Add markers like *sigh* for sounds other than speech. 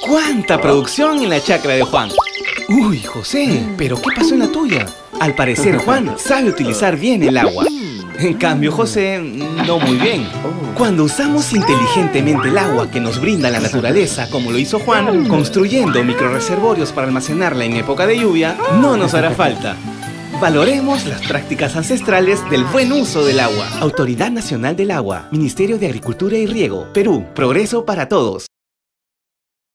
¡Cuánta producción en la chacra de Juan! Uy, José, ¿pero qué pasó en la tuya? Al parecer Juan *laughs* sabe utilizar bien el agua. En cambio José, no muy bien. Cuando usamos inteligentemente el agua que nos brinda la naturaleza, como lo hizo Juan, construyendo microreservorios para almacenarla en época de lluvia, no nos hará falta. Valoremos las prácticas ancestrales del buen uso del agua. Autoridad Nacional del Agua, Ministerio de Agricultura y Riego, Perú, progreso para todos.